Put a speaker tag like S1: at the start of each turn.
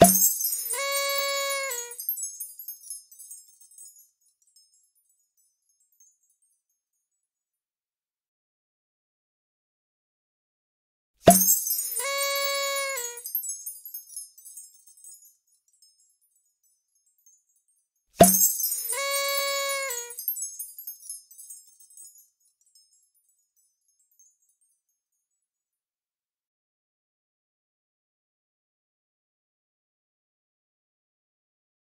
S1: you